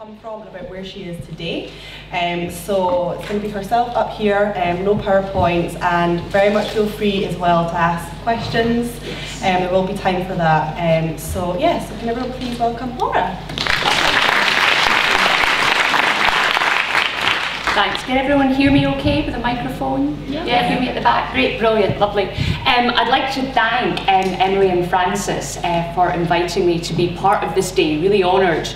come from and about where she is today. Um, so it's going to be herself up here, um, no PowerPoints, and very much feel free as well to ask questions. Um, there will be time for that. Um, so yes, yeah, so can everyone please welcome Laura. Thanks. Can everyone hear me okay with the microphone? Yeah. yeah, hear me at the back? Great, brilliant, lovely. Um, I'd like to thank um, Emily and Francis uh, for inviting me to be part of this day. Really honoured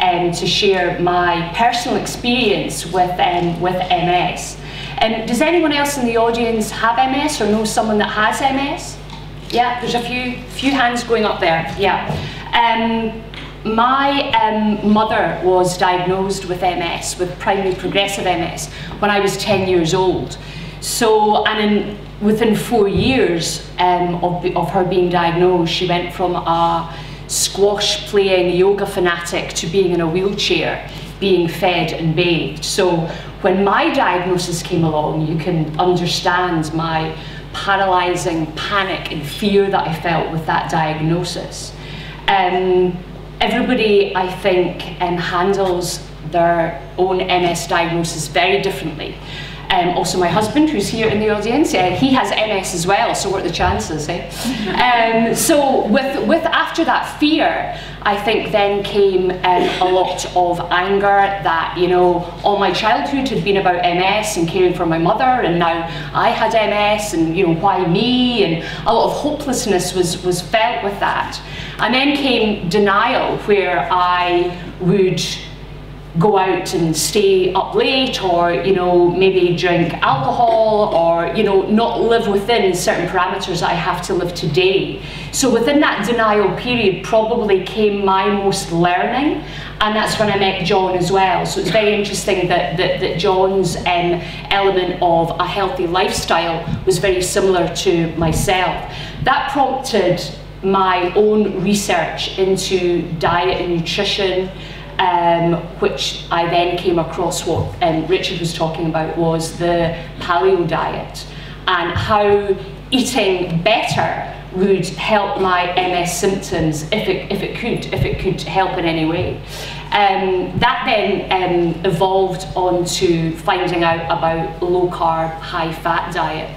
um, to share my personal experience with, um, with MS. Um, does anyone else in the audience have MS or know someone that has MS? Yeah, there's a few, few hands going up there, yeah. Um, my um, mother was diagnosed with MS, with primary progressive MS, when I was 10 years old. So, and in, within four years um, of, of her being diagnosed, she went from a squash playing yoga fanatic to being in a wheelchair, being fed and bathed. So, when my diagnosis came along, you can understand my paralyzing panic and fear that I felt with that diagnosis. Um, everybody, I think, um, handles their own MS diagnosis very differently. Um, also, my husband, who's here in the audience, uh, he has MS as well. So, what are the chances? Eh? um, so, with with after that fear, I think then came um, a lot of anger that you know all my childhood had been about MS and caring for my mother, and now I had MS, and you know why me, and a lot of hopelessness was was felt with that. And then came denial, where I would go out and stay up late or you know maybe drink alcohol or you know not live within certain parameters that I have to live today. So within that denial period probably came my most learning and that's when I met John as well. So it's very interesting that that, that John's um, element of a healthy lifestyle was very similar to myself. That prompted my own research into diet and nutrition um, which I then came across what um, Richard was talking about was the paleo diet and how eating better would help my MS symptoms if it, if it could, if it could help in any way. Um, that then um, evolved onto finding out about low carb, high fat diet.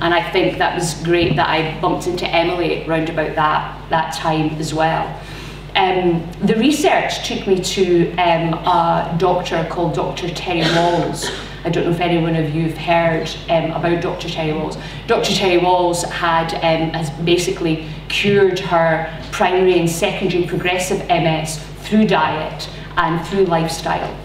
And I think that was great that I bumped into Emily around about that, that time as well. Um, the research took me to um, a doctor called Dr. Terry Wahls. I don't know if anyone of you have heard um, about Dr. Terry Wahls. Dr. Terry Wahls had um, has basically cured her primary and secondary progressive MS through diet and through lifestyle.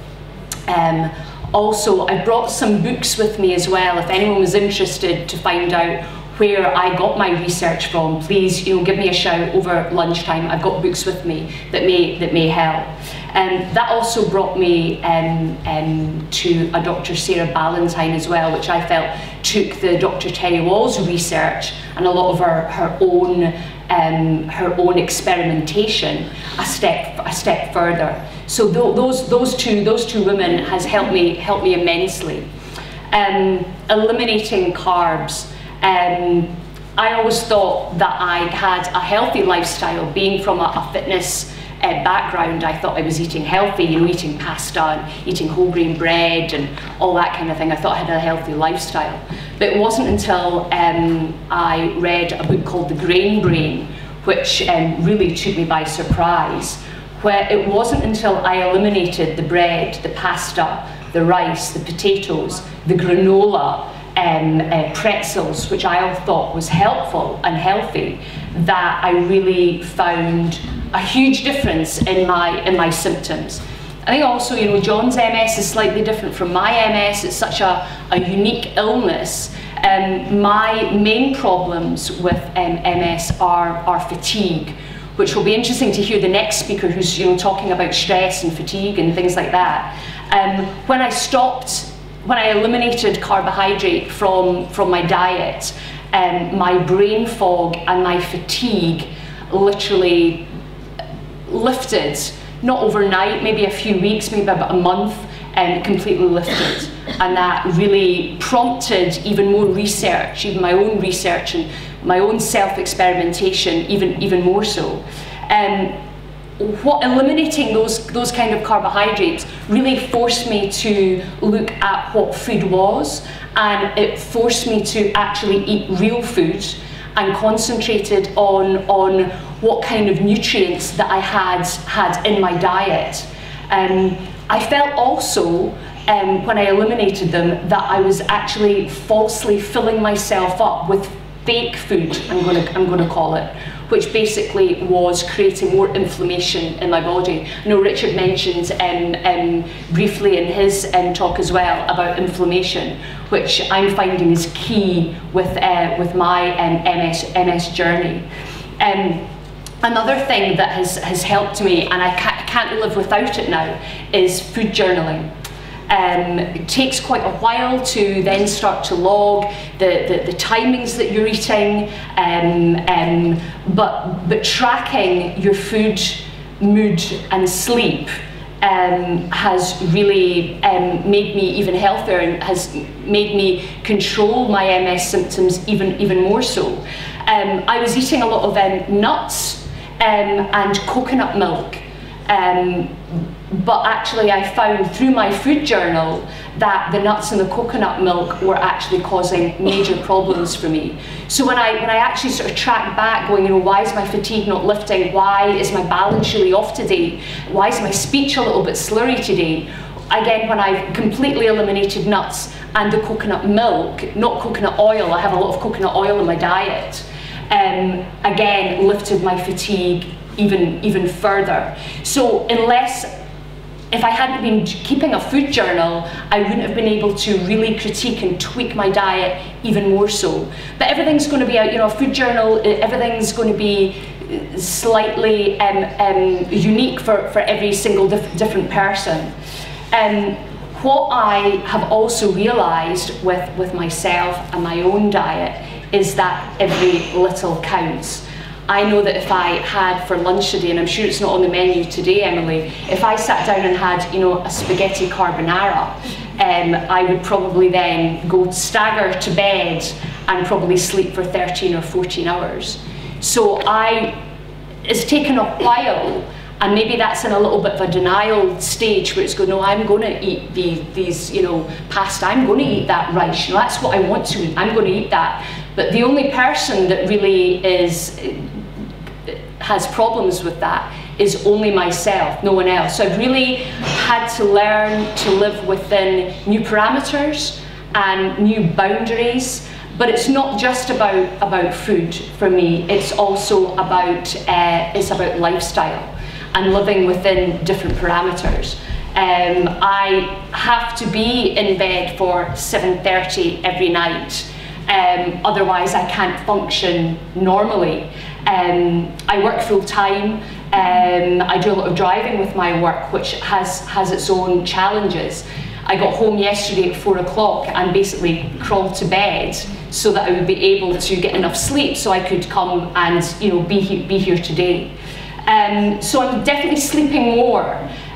Um, also, I brought some books with me as well. If anyone was interested to find out where I got my research from, please you know, give me a shout over lunchtime. I've got books with me that may, that may help. And um, that also brought me um, um, to a Dr. Sarah Ballantyne as well, which I felt took the Dr. Terry Wahls' research and a lot of her, her own um, her own experimentation a step a step further. So th those those two those two women has helped me helped me immensely. Um, eliminating carbs um, I always thought that I had a healthy lifestyle, being from a, a fitness uh, background, I thought I was eating healthy, you know, eating pasta and eating whole grain bread and all that kind of thing. I thought I had a healthy lifestyle. But it wasn't until um, I read a book called The Grain Brain, which um, really took me by surprise, where it wasn't until I eliminated the bread, the pasta, the rice, the potatoes, the granola, um, uh, pretzels, which I thought was helpful and healthy, that I really found a huge difference in my in my symptoms. I think also, you know, John's MS is slightly different from my MS. It's such a, a unique illness. Um, my main problems with um, MS are, are fatigue, which will be interesting to hear the next speaker who's you know, talking about stress and fatigue and things like that. Um, when I stopped when I eliminated carbohydrate from, from my diet, um, my brain fog and my fatigue literally lifted, not overnight, maybe a few weeks, maybe about a month, and um, completely lifted. And that really prompted even more research, even my own research and my own self-experimentation, even, even more so. Um, what eliminating those those kind of carbohydrates really forced me to look at what food was and it forced me to actually eat real food and concentrated on on what kind of nutrients that I had had in my diet. Um, I felt also um, when I eliminated them that I was actually falsely filling myself up with fake food. I'm going to I'm going to call it which basically was creating more inflammation in my body. I know Richard mentioned um, um, briefly in his um, talk as well about inflammation, which I'm finding is key with, uh, with my MS, um, MS journey. Um, another thing that has, has helped me, and I can't, can't live without it now, is food journaling. Um, it takes quite a while to then start to log the, the, the timings that you're eating, um, um, but, but tracking your food, mood and sleep um, has really um, made me even healthier and has made me control my MS symptoms even, even more so. Um, I was eating a lot of um, nuts um, and coconut milk um, but actually I found through my food journal that the nuts and the coconut milk were actually causing major problems for me. So when I when I actually sort of tracked back going, you know, why is my fatigue not lifting? Why is my balance really off today? Why is my speech a little bit slurry today? Again, when I've completely eliminated nuts and the coconut milk, not coconut oil, I have a lot of coconut oil in my diet, um, again, lifted my fatigue even, even further. So unless if I hadn't been keeping a food journal, I wouldn't have been able to really critique and tweak my diet even more so. But everything's going to be a, you know, a food journal, everything's going to be slightly um, um, unique for, for every single dif different person. Um, what I have also realised with, with myself and my own diet is that every little counts. I know that if I had for lunch today, and I'm sure it's not on the menu today, Emily, if I sat down and had, you know, a spaghetti carbonara, um, I would probably then go stagger to bed and probably sleep for 13 or 14 hours. So I, it's taken a while and maybe that's in a little bit of a denial stage where it's going, no, I'm going to eat the, these, you know, pasta, I'm going to eat that rice, you know, that's what I want to eat, I'm going to eat that. But the only person that really is has problems with that is only myself, no one else. So I've really had to learn to live within new parameters and new boundaries. But it's not just about, about food for me, it's also about, uh, it's about lifestyle and living within different parameters. Um, I have to be in bed for 7.30 every night, um, otherwise I can't function normally. Um, I work full time. Um, I do a lot of driving with my work, which has, has its own challenges. I got home yesterday at four o'clock and basically crawled to bed so that I would be able to get enough sleep so I could come and you know be, he be here today. Um, so I'm definitely sleeping more,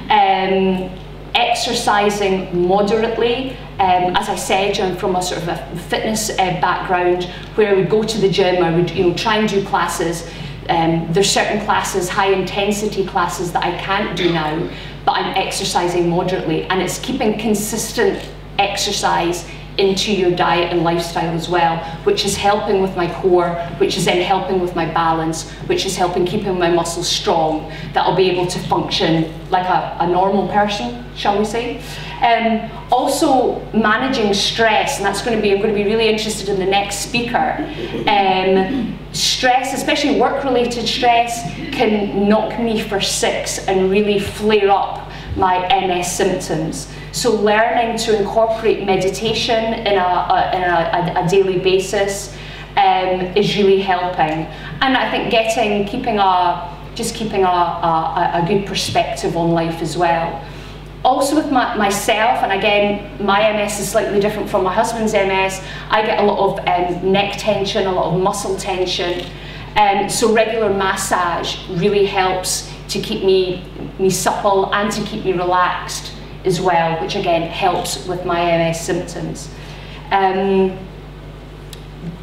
um, exercising moderately, um, as I said, I'm from a sort of a fitness uh, background where I would go to the gym, I would you know try and do classes. Um, there's certain classes, high intensity classes that I can't do now, but I'm exercising moderately, and it's keeping consistent exercise into your diet and lifestyle as well, which is helping with my core, which is then helping with my balance, which is helping keeping my muscles strong, that I'll be able to function like a, a normal person, shall we say. Um, also managing stress, and that's going to be, I'm going to be really interested in the next speaker. Um, stress, especially work-related stress, can knock me for six and really flare up my MS symptoms. So learning to incorporate meditation in a, a in a, a, a daily basis um, is really helping. And I think getting, keeping a, just keeping a, a, a good perspective on life as well. Also with my, myself, and again, my MS is slightly different from my husband's MS, I get a lot of um, neck tension, a lot of muscle tension. Um, so regular massage really helps to keep me, me supple and to keep me relaxed as well, which again helps with my MS symptoms. Um,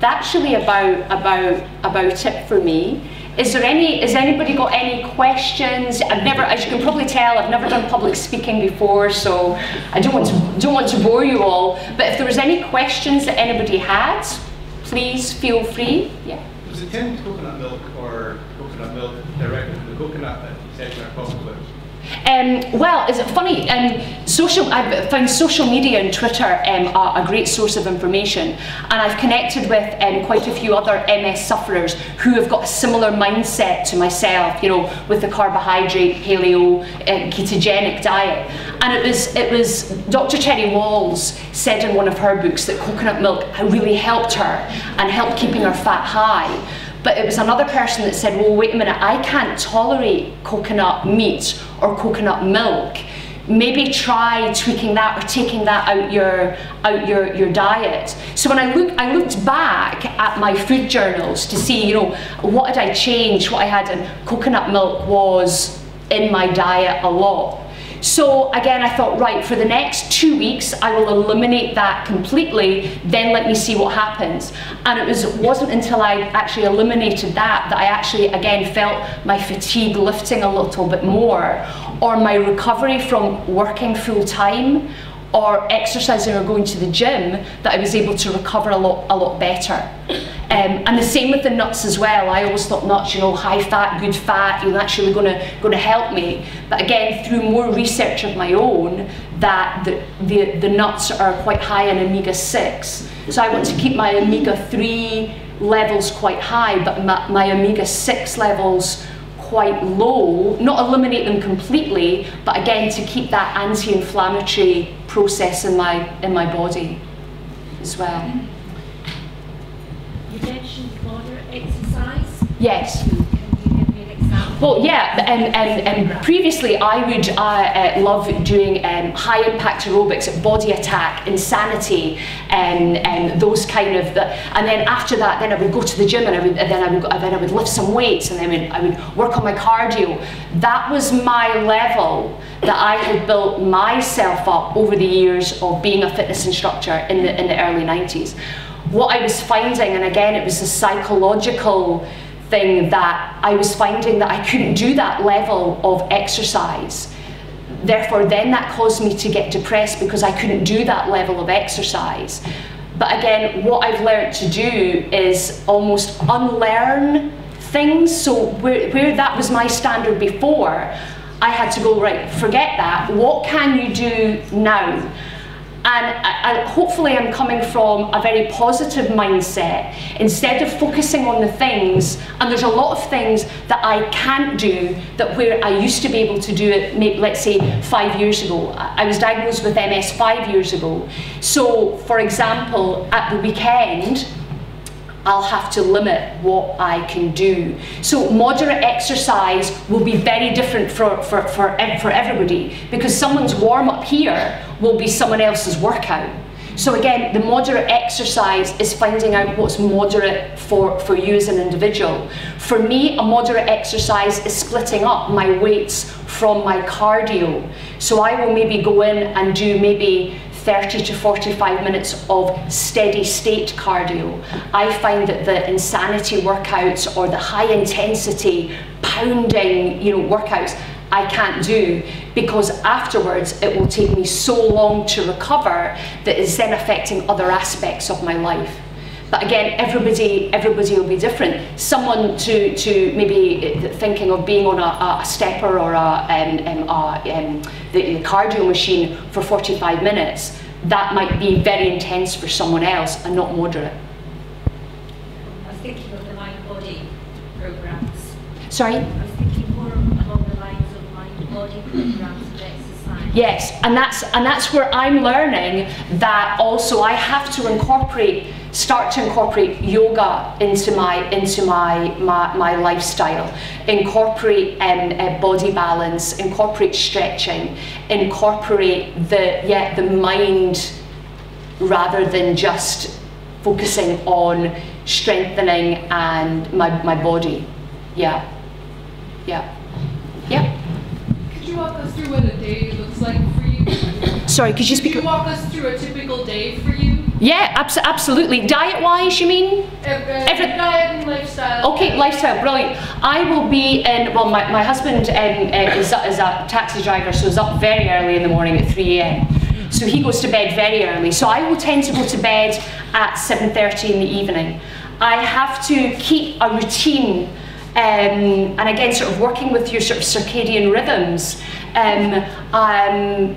that's really about, about, about it for me. is there any, has anybody got any questions? I've never, as you can probably tell, I've never done public speaking before, so I don't want to, don't want to bore you all. But if there was any questions that anybody had, please feel free. Yeah. Was it tinned coconut milk or coconut milk directly from the coconut that you said you were possible? Um, well, is it funny? Um, social, I've found social media and Twitter um, a great source of information, and I've connected with um, quite a few other MS sufferers who have got a similar mindset to myself. You know, with the carbohydrate, paleo, uh, ketogenic diet, and it was it was Dr. Terry Wahls said in one of her books that coconut milk really helped her and helped keeping her fat high. But it was another person that said, well, wait a minute, I can't tolerate coconut meat or coconut milk. Maybe try tweaking that or taking that out your out your, your diet. So when I look I looked back at my food journals to see, you know, what did I change, what I had, and coconut milk was in my diet a lot. So again, I thought, right, for the next two weeks, I will eliminate that completely, then let me see what happens. And it was, wasn't until I actually eliminated that that I actually, again, felt my fatigue lifting a little bit more, or my recovery from working full time, or exercising or going to the gym, that I was able to recover a lot, a lot better. Um, and the same with the nuts as well. I always thought nuts, you know, high fat, good fat, you know, that's really going to going to help me. But again, through more research of my own, that the, the, the nuts are quite high in omega six. So I want to keep my omega three levels quite high, but my, my omega six levels quite low. Not eliminate them completely, but again to keep that anti-inflammatory process in my in my body as well. Yes. Well, yeah, and, and, and previously I would uh, uh, love doing um, high impact aerobics, body attack, insanity, and, and those kind of, the, and then after that, then I would go to the gym and, I would, and then I would then I would lift some weights and then I would, I would work on my cardio. That was my level that I had built myself up over the years of being a fitness instructor in the, in the early 90s. What I was finding, and again, it was a psychological thing that I was finding that I couldn't do that level of exercise. Therefore, then that caused me to get depressed because I couldn't do that level of exercise. But again, what I've learned to do is almost unlearn things. So, where, where that was my standard before, I had to go, right, forget that. What can you do now? And I, I, hopefully, I'm coming from a very positive mindset instead of focusing on the things. And there's a lot of things that I can't do that where I used to be able to do it, maybe, let's say, five years ago. I was diagnosed with MS five years ago. So, for example, at the weekend, I'll have to limit what I can do. So moderate exercise will be very different for, for, for, for everybody because someone's warm up here will be someone else's workout. So again, the moderate exercise is finding out what's moderate for, for you as an individual. For me, a moderate exercise is splitting up my weights from my cardio. So I will maybe go in and do maybe 30 to 45 minutes of steady state cardio. I find that the insanity workouts or the high intensity pounding, you know, workouts I can't do because afterwards it will take me so long to recover that it's then affecting other aspects of my life. But again, everybody everybody will be different. Someone to to maybe thinking of being on a, a stepper or a, um, um, a um, the, the cardio machine for 45 minutes, that might be very intense for someone else and not moderate. I was thinking of the mind body programs. Sorry. I was thinking more along the lines of mind body programs of exercise. Yes, and that's and that's where I'm learning that also I have to incorporate start to incorporate yoga into my into my my, my lifestyle. Incorporate um, uh, body balance incorporate stretching incorporate the yeah the mind rather than just focusing on strengthening and my, my body. Yeah. Yeah. Yeah. Could you walk us through what a day looks like for you sorry could you speak could you walk us through a typical day for you Yeah, abs- absolutely. Diet wise, you mean? Every diet and lifestyle. Okay, lifestyle, brilliant. I will be in, well, my, my husband um, uh, is, a, is a taxi driver, so he's up very early in the morning at 3 a.m. So he goes to bed very early. So I will tend to go to bed at 7.30 in the evening. I have to keep a routine um, and again, sort of working with your sort of circadian rhythms. Um, um,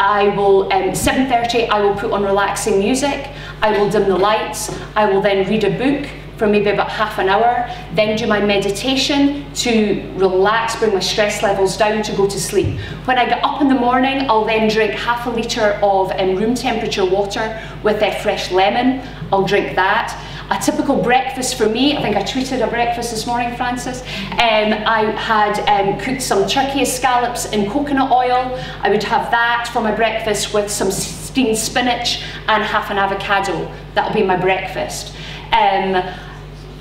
I will, um, 7.30, I will put on relaxing music, I will dim the lights, I will then read a book for maybe about half an hour, then do my meditation to relax, bring my stress levels down to go to sleep. When I get up in the morning, I'll then drink half a litre of um, room temperature water with a fresh lemon. I'll drink that. A typical breakfast for me, I think I tweeted a breakfast this morning, Francis. Um, I had um, cooked some turkey scallops in coconut oil. I would have that for my breakfast with some steamed spinach and half an avocado. That'll be my breakfast. Um,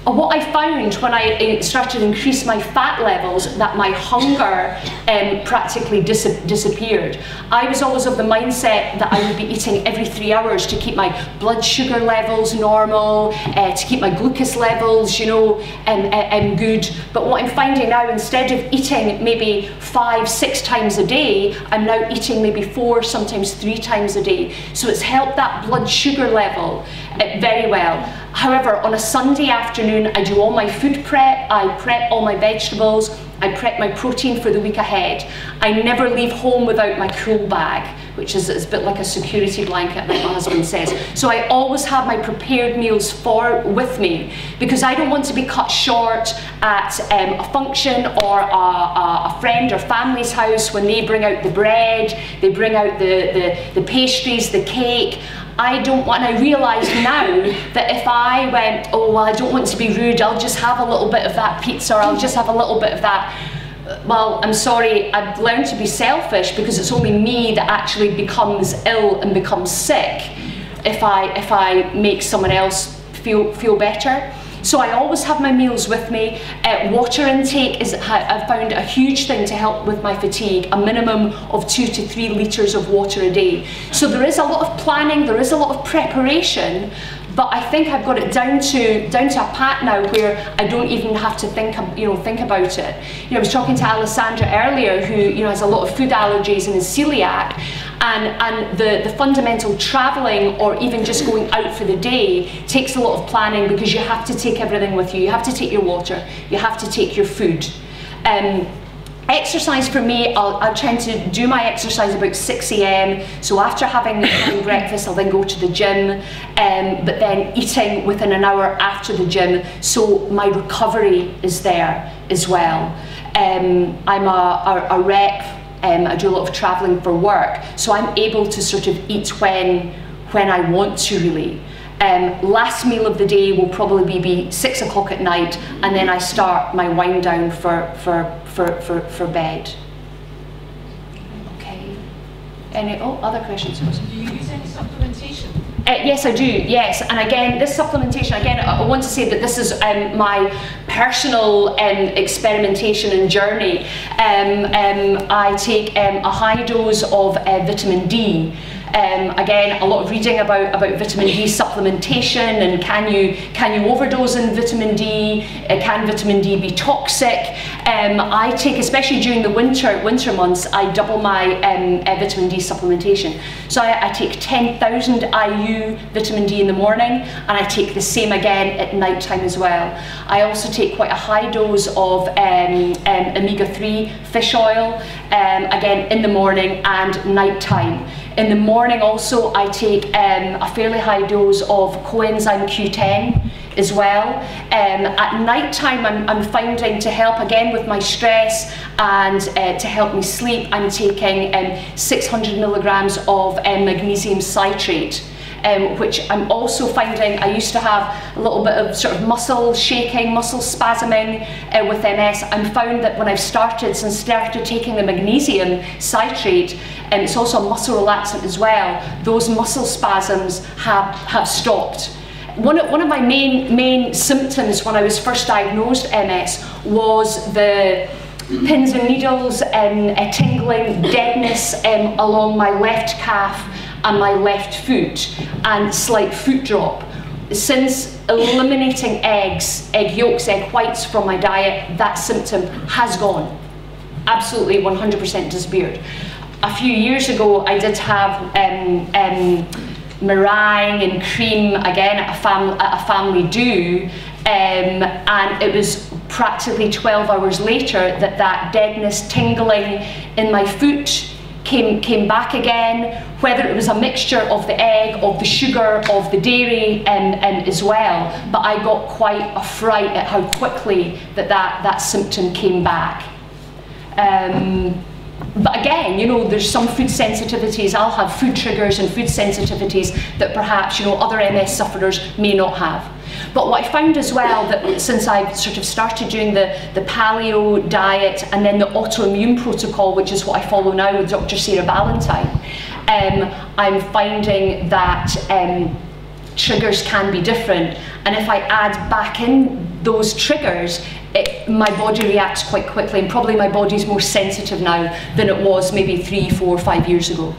what I found when I started to increase my fat levels, that my hunger um, practically dis disappeared. I was always of the mindset that I would be eating every three hours to keep my blood sugar levels normal, uh, to keep my glucose levels, you know, um, um, good. But what I'm finding now, instead of eating maybe five, six times a day, I'm now eating maybe four, sometimes three times a day. So it's helped that blood sugar level uh, very well. However, on a Sunday afternoon, I do all my food prep, I prep all my vegetables, I prep my protein for the week ahead. I never leave home without my cool bag, which is, is a bit like a security blanket, my husband says. So I always have my prepared meals for with me because I don't want to be cut short at um, a function or a, a, a, friend or family's house when they bring out the bread, they bring out the, the, the pastries, the cake. I don't want, I realise now that if I went, oh, well, I don't want to be rude, I'll just have a little bit of that pizza, or I'll just have a little bit of that. Well, I'm sorry, I've learned to be selfish because it's only me that actually becomes ill and becomes sick if I, if I make someone else feel, feel better. So I always have my meals with me. Uh, water intake is, I've found a huge thing to help with my fatigue, a minimum of two to three litres of water a day. So there is a lot of planning, there is a lot of preparation, but I think I've got it down to down to a pat now where I don't even have to think you know think about it. You know, I was talking to Alessandra earlier who you know has a lot of food allergies and is celiac and, and the, the fundamental travelling or even just going out for the day takes a lot of planning because you have to take everything with you. You have to take your water, you have to take your food. Um, Exercise for me, I'll, trying to do my exercise about 6 a.m. So after having, having breakfast, I'll then go to the gym, um, but then eating within an hour after the gym. So my recovery is there as well. Um, I'm a, a, a rep, um, I do a lot of travelling for work, so I'm able to sort of eat when, when I want to really. Um, last meal of the day will probably be six o'clock at night, and then I start my wind down for, for, for, for, for bed. Okay. Any oh other questions? Do you use any supplementation? Uh, yes, I do. Yes, and again, this supplementation. Again, I want to say that this is um, my personal um, experimentation and journey. Um, um I take um, a high dose of uh, vitamin D. Um, again, a lot of reading about, about vitamin D supplementation and can you, can you overdose in vitamin D? Uh, can vitamin D be toxic? Um, I take, especially during the winter winter months, I double my um, uh, vitamin D supplementation. So I, I take 10,000 IU vitamin D in the morning and I take the same again at night time as well. I also take quite a high dose of um, um omega-3 fish oil, um, again in the morning and night time. In the morning also I take um, a fairly high dose of coenzyme Q10 as well. Um, at night time I'm, I'm, finding to help again with my stress and uh, to help me sleep I'm taking um, 600 milligrams of um, magnesium citrate um, which I'm also finding I used to have a little bit of sort of muscle shaking, muscle spasming uh, with MS. I'm found that when I've started, since started taking the magnesium citrate, and um, it's also a muscle relaxant as well, those muscle spasms have, have stopped. One of, one of my main, main symptoms when I was first diagnosed MS was the pins and needles and a tingling, deadness um, along my left calf and my left foot and slight foot drop. Since eliminating eggs, egg yolks, egg whites from my diet, that symptom has gone. Absolutely 100% disappeared. A few years ago, I did have um, um, meringue and cream again at a, fam- at a family do, um, and it was practically 12 hours later that that deadness, tingling in my foot came, came back again, whether it was a mixture of the egg, of the sugar, of the dairy um, um, as well. But I got quite a fright at how quickly that that, that symptom came back. Um, but again, you know, there's some food sensitivities. I'll have food triggers and food sensitivities that perhaps, you know, other MS sufferers may not have. But what I found as well that since I've sort of started doing the, the paleo diet and then the autoimmune protocol, which is what I follow now with Dr. Sarah Ballantyne, um, I'm finding that um, triggers can be different. And if I add back in those triggers, it, my body reacts quite quickly, and probably my body's more sensitive now than it was maybe three, four, five years ago.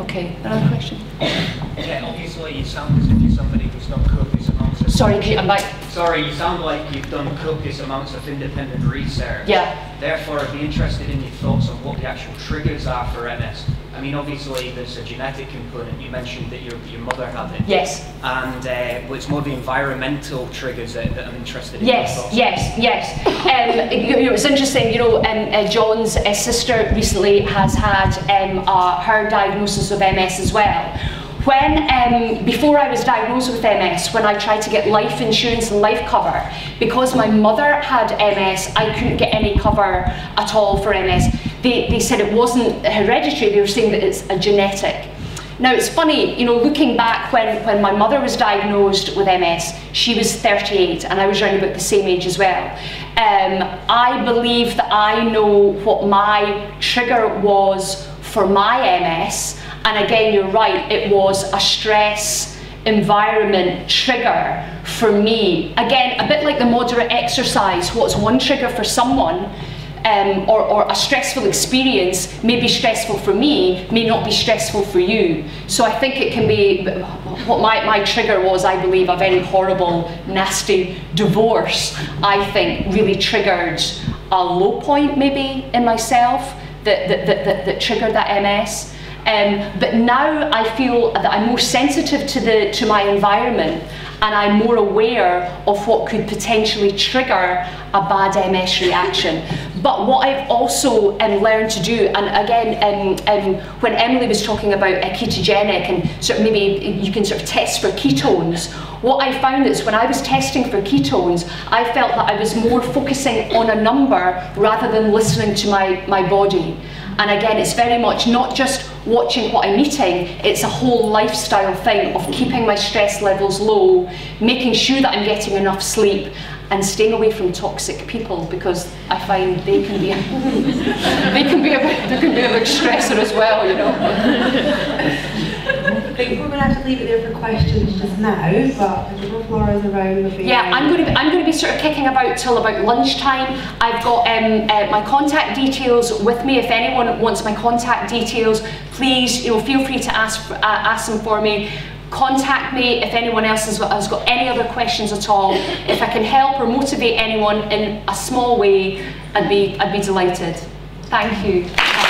Okay, another question? Yeah, obviously you sound as if you're somebody who's done copious amounts of... Sorry, I'm back. Sorry, you sound like you've done copious amounts of independent research. Yeah. Therefore, I'd be interested in your thoughts on what the actual triggers are for MS. I mean, obviously there's a genetic component. You mentioned that your, your mother had it. Yes. And uh, well, it's more the environmental triggers that, that I'm interested in. Yes, yes, yes. Um, you know, it's interesting. You know, um, uh, John's uh, sister recently has had um, uh, her diagnosis of MS as well. When um, before I was diagnosed with MS, when I tried to get life insurance and life cover, because my mother had MS, I couldn't get any cover at all for MS. They, they said it wasn't hereditary. They were saying that it's a genetic. Now it's funny, you know, looking back when, when my mother was diagnosed with MS, she was 38 and I was around about the same age as well. Um, I believe that I know what my trigger was for my MS, and again, you're right, it was a stress environment trigger for me. Again, a bit like the moderate exercise, what's one trigger for someone um, or, or, a stressful experience may be stressful for me, may not be stressful for you. So I think it can be, what my, my trigger was, I believe, a very horrible, nasty divorce, I think really triggered a low point maybe in myself that, that, that, that, that triggered that MS. Um, but now I feel that I'm more sensitive to, the, to my environment and I'm more aware of what could potentially trigger a bad MS reaction. But what I've also um, learned to do, and again, um, um, when Emily was talking about a ketogenic and sort of maybe you can sort of test for ketones, what I found is when I was testing for ketones, I felt that I was more focusing on a number rather than listening to my, my body. And again, it's very much not just watching what I'm eating, it's a whole lifestyle thing of keeping my stress levels low, making sure that I'm getting enough sleep, and staying away from toxic people because I find they can be they can be a they can be a big stressor as well, you know. Think we're going to have to leave it there for questions just now, but I if around with Yeah, I'm going to be, I'm going to be sort of kicking about till about lunchtime. I've got um, uh, my contact details with me. If anyone wants my contact details, please, you know, feel free to ask uh, ask them for me. Contact me if anyone else has, has got any other questions at all. If I can help or motivate anyone in a small way, I'd be I'd be delighted. Thank you.